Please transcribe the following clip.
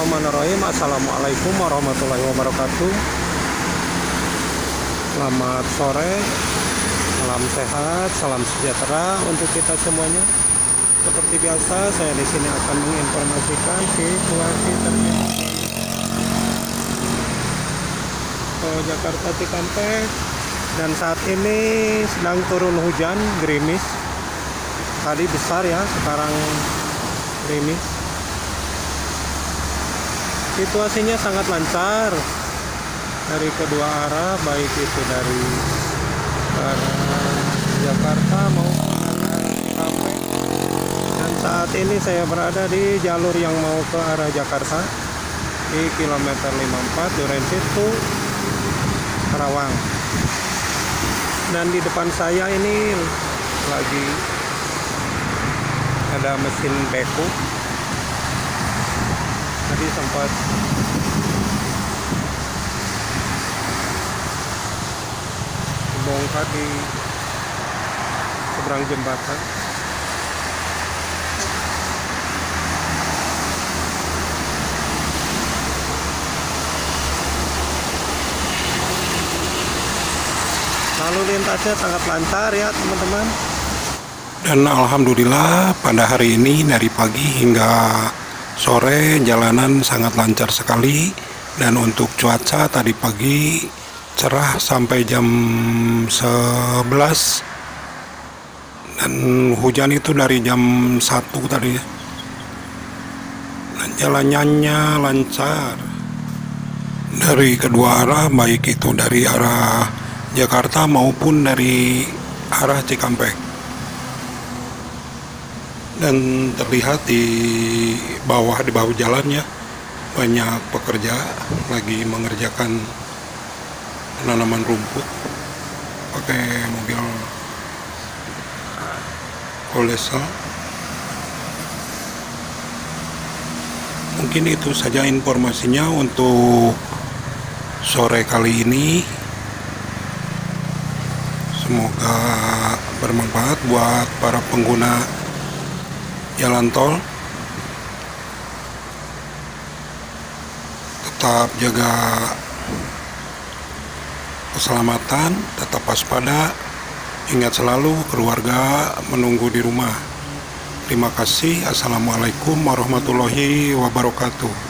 Bismillahirrahmanirrahim. Assalamualaikum warahmatullahi wabarakatuh. Selamat sore. Salam sehat, salam sejahtera untuk kita semuanya. Seperti biasa saya di sini akan menginformasikan situasi terkini ke Jakarta Cikampek. Dan saat ini sedang turun hujan gerimis. Tadi besar ya sekarang gerimis situasinya sangat lancar. Dari kedua arah baik itu dari arah Jakarta maupun Cikampek. Dan saat ini saya berada di jalur yang mau ke arah Jakarta di kilometer 54 Duren Situ Karawang. Dan di depan saya ini lagi ada mesin beku tadi sempat. Bongkar di seberang jembatan. Lalu lintasnya sangat lancar ya teman-teman. Dan alhamdulillah pada hari ini dari pagi hingga sore jalanan sangat lancar sekali dan untuk cuaca tadi pagi cerah sampai jam 11 dan hujan itu dari jam 1 tadi. Dan jalannya lancar. Dari kedua arah baik itu dari arah Jakarta maupun dari arah Cikampek dan terlihat di bawah di bawah jalannya banyak pekerja lagi mengerjakan penanaman rumput pakai mobil kolesal mungkin itu saja informasinya untuk sore kali ini. Semoga bermanfaat buat para pengguna jalan tol. Tetap jaga keselamatan tetap waspada. Ingat selalu keluarga menunggu di rumah. Terima kasih. Assalamualaikum warahmatullahi wabarakatuh